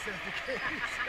Obviously, that's the case.